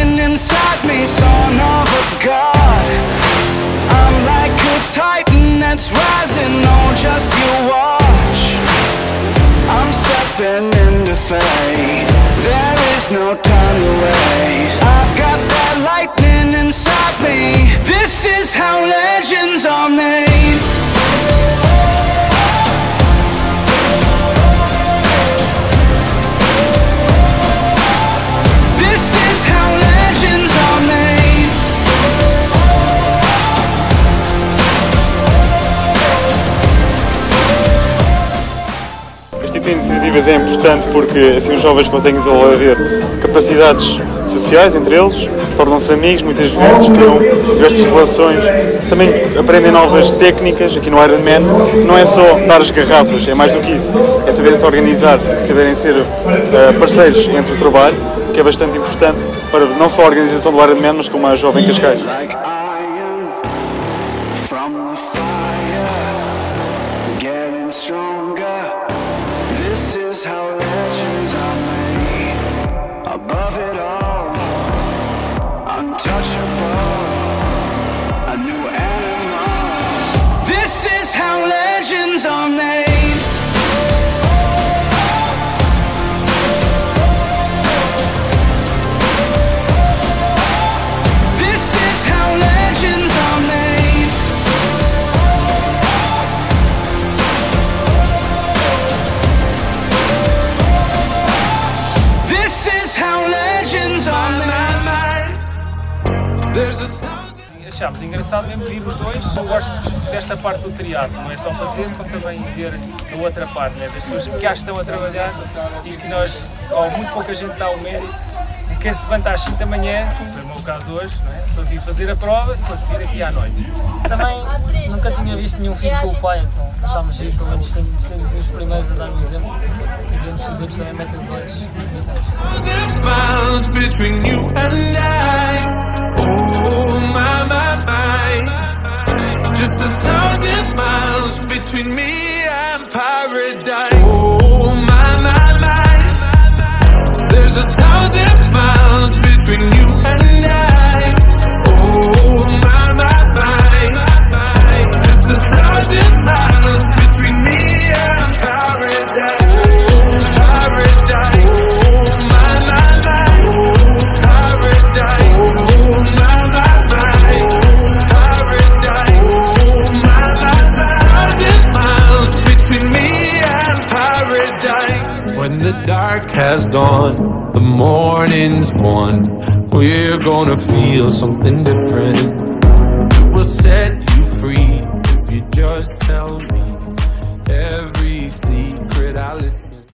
Inside me, son of a god. I'm like a titan that's rising on just you watch. I'm stepping into fate. There is no time to waste. I've got that lightning inside me. This is how legends are made. De iniciativas é importante porque assim os jovens conseguem desenvolver capacidades sociais entre eles, tornam-se amigos muitas vezes, criam diversas relações, também aprendem novas técnicas aqui no Ironman. Não é só dar as garrafas, é mais do que isso, é saberem se organizar, saberem ser uh, parceiros entre o trabalho, que é bastante importante para não só a organização do Ironman, mas como a jovem Cascais. Russia. Achámos engraçado mesmo vir os dois. Eu gosto desta parte do triatlo, não é só fazer, como também ver a outra parte, né? das pessoas que cá estão a trabalhar e que nós, ou muito pouca gente dá o mérito de quem se levanta às 5 da manhã, como foi o meu caso hoje, não é? para vir fazer a prova e depois vir aqui à noite. Também nunca tinha visto nenhum filho com o pai, então achámos giro, pelo menos sermos sermos os primeiros a dar o exemplo e vemos que os outros também metem os olhos just a thousand miles between me and paradise. Gone, the morning's won. We're gonna feel something different. We'll set you free if you just tell me every